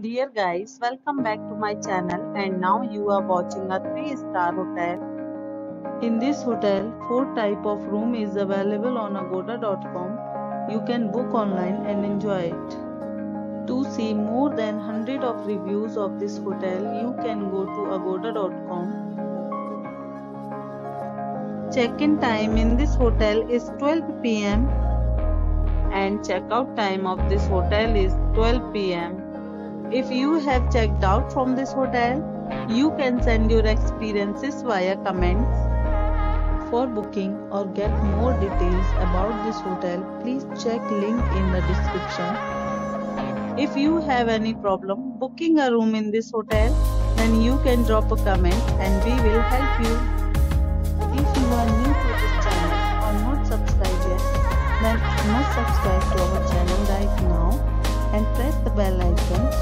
Dear guys, welcome back to my channel and now you are watching a 3 star hotel. In this hotel, 4 type of room is available on agoda.com. You can book online and enjoy it. To see more than 100 of reviews of this hotel, you can go to agoda.com. Check-in time in this hotel is 12 pm and checkout time of this hotel is 12 pm. If you have checked out from this hotel, you can send your experiences via comments. For booking or get more details about this hotel, please check link in the description. If you have any problem booking a room in this hotel, then you can drop a comment and we will help you. If you are new to this channel or not subscribed yet, then must subscribe to our channel